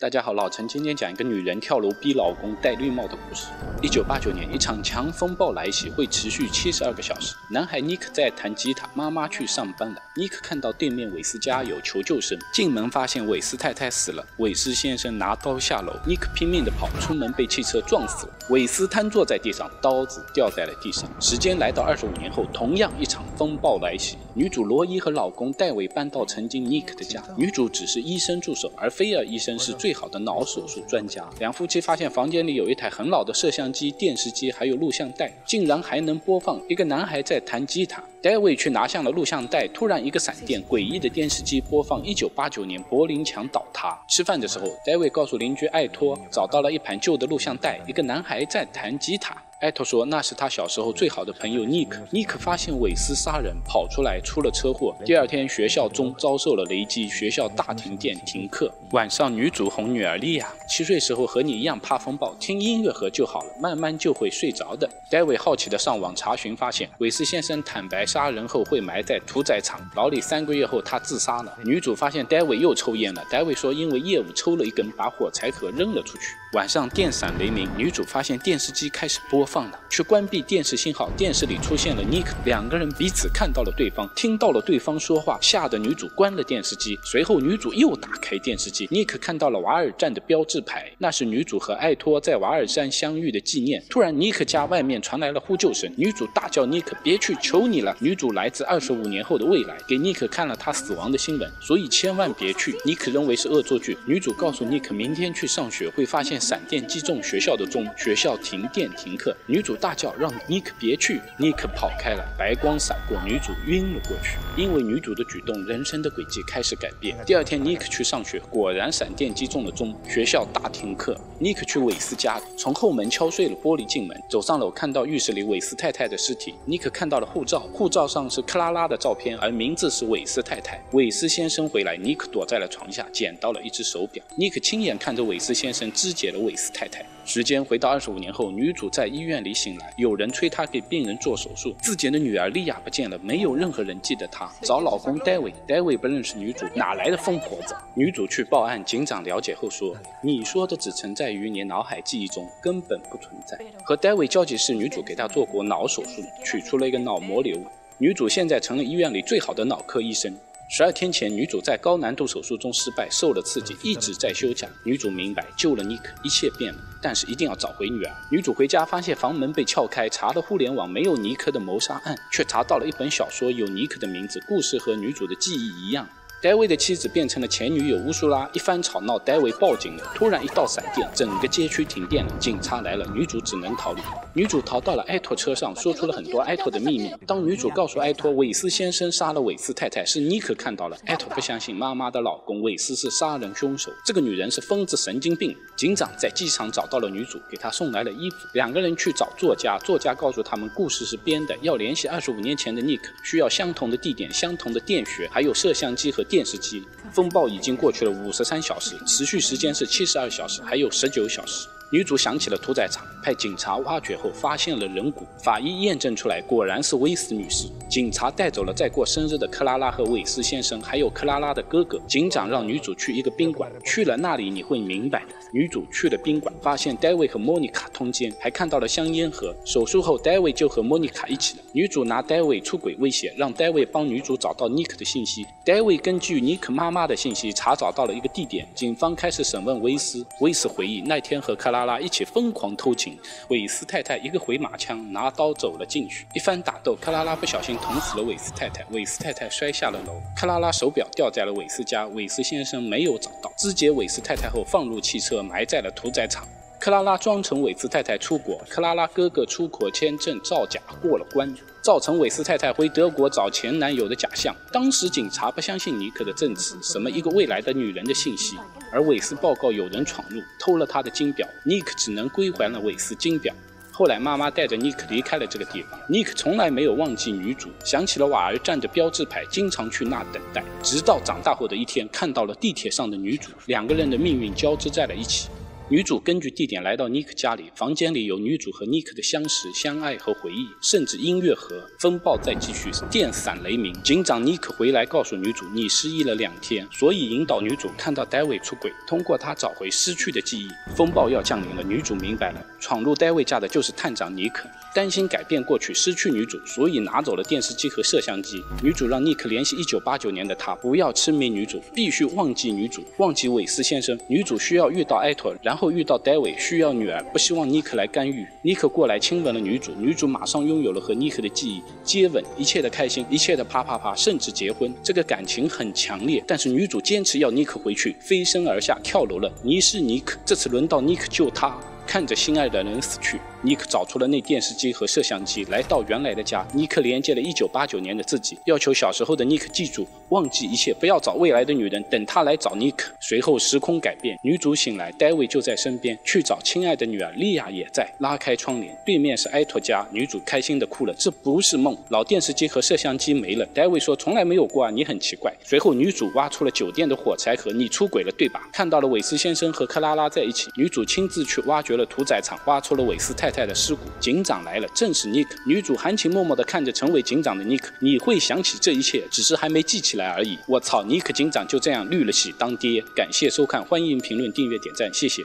大家好，老陈今天讲一个女人跳楼逼老公戴绿帽的故事。一九八九年，一场强风暴来袭，会持续七十二个小时。男孩尼克在弹吉他，妈妈去上班了。尼克看到对面韦斯家有求救声，进门发现韦斯太太死了，韦斯先生拿刀下楼，尼克拼命的跑，出门被汽车撞死了。韦斯瘫坐在地上，刀子掉在了地上。时间来到二十五年后，同样一场风暴来袭，女主罗伊和老公戴维搬到曾经尼克的家。女主只是医生助手，而菲尔医生是最。最好的脑手术专家，两夫妻发现房间里有一台很老的摄像机、电视机，还有录像带，竟然还能播放一个男孩在弹吉他。戴维去拿下了录像带，突然一个闪电，诡异的电视机播放1989年柏林墙倒塌。吃饭的时候，戴维告诉邻居艾托，找到了一盘旧的录像带，一个男孩在弹吉他。艾托说那是他小时候最好的朋友尼克。尼克发现韦斯杀人，跑出来出了车祸。第二天学校中遭受了雷击，学校大停电停课。晚上女主哄女儿莉亚，七岁时候和你一样怕风暴，听音乐盒就好了，慢慢就会睡着的。戴维好奇的上网查询，发现韦斯先生坦白杀人后会埋在屠宰场，牢里三个月后他自杀了。女主发现戴维又抽烟了，戴维说因为业务抽了一根，把火柴盒扔了出去。晚上电闪雷鸣，女主发现电视机开始播。放了，去关闭电视信号。电视里出现了尼克，两个人彼此看到了对方，听到了对方说话，吓得女主关了电视机。随后女主又打开电视机，尼克看到了瓦尔站的标志牌，那是女主和艾托在瓦尔山相遇的纪念。突然，尼克家外面传来了呼救声，女主大叫：“尼克，别去，求你了！”女主来自二十五年后的未来，给尼克看了他死亡的新闻，所以千万别去。尼克认为是恶作剧。女主告诉尼克，明天去上学会发现闪电击中学校的钟，学校停电停课。女主大叫：“让尼克别去！”尼克跑开了，白光闪过，女主晕了过去。因为女主的举动，人生的轨迹开始改变。第二天，尼克去上学，果然闪电击中了钟，学校大停课。尼克去韦斯家，从后门敲碎了玻璃进门，走上楼，看到浴室里韦斯太太的尸体。尼克看到了护照，护照上是克拉拉的照片，而名字是韦斯太太。韦斯先生回来，尼克躲在了床下，捡到了一只手表。尼克亲眼看着韦斯先生肢解了韦斯太太。时间回到二十五年后，女主在医院里醒来，有人催她给病人做手术。自己的女儿莉亚不见了，没有任何人记得她。找老公戴维，戴维不认识女主，哪来的疯婆子？女主去报案，警长了解后说：“你说的只存在于你脑海记忆中，根本不存在。”和戴维交集是女主给他做过脑手术，取出了一个脑膜瘤。女主现在成了医院里最好的脑科医生。十二天前，女主在高难度手术中失败，受了刺激，一直在休假。女主明白，救了尼克，一切变了，但是一定要找回女儿。女主回家，发现房门被撬开，查了互联网，没有尼克的谋杀案，却查到了一本小说，有尼克的名字，故事和女主的记忆一样。戴维的妻子变成了前女友乌苏拉，一番吵闹，戴维报警了。突然一道闪电，整个街区停电了，警察来了，女主只能逃离。女主逃到了埃托车上，说出了很多埃托的秘密。当女主告诉埃托韦斯先生杀了韦斯太太，是尼克看到了。埃托不相信妈妈的老公韦斯是杀人凶手，这个女人是疯子神经病。警长在机场找到了女主，给她送来了衣服。两个人去找作家，作家告诉他们故事是编的，要联系二十五年前的尼克，需要相同的地点、相同的电学，还有摄像机和。电视机风暴已经过去了五十三小时，持续时间是七十二小时，还有十九小时。女主想起了屠宰场，派警察挖掘后发现了人骨，法医验证出来，果然是威斯女士。警察带走了在过生日的克拉拉和韦斯先生，还有克拉拉的哥哥。警长让女主去一个宾馆，去了那里你会明白的。女主去了宾馆，发现戴维和莫妮卡通奸，还看到了香烟盒。手术后，戴维就和莫妮卡一起了。女主拿戴维出轨威胁，让戴维帮女主找到尼克的信息。戴维根据尼克妈妈的信息查找到了一个地点，警方开始审问威斯。威斯回忆那天和克拉拉一起疯狂偷情，韦斯太太一个回马枪拿刀走了进去，一番打斗，克拉拉不小心捅死了韦斯太太，韦斯太太摔下了楼，克拉拉手表掉在了韦斯家，韦斯先生没有找到，肢解韦斯太太后放入汽车埋在了屠宰场。克拉拉装成韦斯太太出国，克拉拉哥哥出国签证造假过了关，造成韦斯太太回德国找前男友的假象。当时警察不相信尼克的证词，什么一个未来的女人的信息，而韦斯报告有人闯入偷了他的金表，尼克只能归还了韦斯金表。后来妈妈带着尼克离开了这个地方，尼克从来没有忘记女主，想起了瓦尔站的标志牌，经常去那等待，直到长大后的一天看到了地铁上的女主，两个人的命运交织在了一起。女主根据地点来到尼克家里，房间里有女主和尼克的相识、相爱和回忆，甚至音乐盒。风暴在继续，电闪雷鸣。警长尼克回来告诉女主，你失忆了两天，所以引导女主看到戴维出轨，通过他找回失去的记忆。风暴要降临了，女主明白了，闯入戴维家的就是探长尼克。担心改变过去失去女主，所以拿走了电视机和摄像机。女主让尼克联系1989年的他，不要痴迷女主，必须忘记女主，忘记韦斯先生。女主需要遇到艾托，然后后遇到戴维，需要女儿，不希望尼克来干预。尼克过来亲吻了女主，女主马上拥有了和尼克的记忆，接吻，一切的开心，一切的啪啪啪，甚至结婚。这个感情很强烈，但是女主坚持要尼克回去，飞身而下跳楼了。你是尼克，这次轮到尼克救她。看着心爱的人死去，尼克找出了那电视机和摄像机，来到原来的家。尼克连接了1989年的自己，要求小时候的尼克记住，忘记一切，不要找未来的女人，等他来找尼克。随后时空改变，女主醒来，戴维就在身边，去找亲爱的女儿莉亚也在。拉开窗帘，对面是埃托家，女主开心的哭了，这不是梦。老电视机和摄像机没了，戴维说从来没有过啊，你很奇怪。随后女主挖出了酒店的火柴盒，你出轨了对吧？看到了韦斯先生和克拉拉在一起，女主亲自去挖掘了。屠宰场挖出了韦斯太太太的尸骨，警长来了，正是尼克。女主含情脉脉地看着成为警长的尼克，你会想起这一切，只是还没记起来而已。我操，尼克警长就这样绿了喜当爹。感谢收看，欢迎评论、订阅、点赞，谢谢。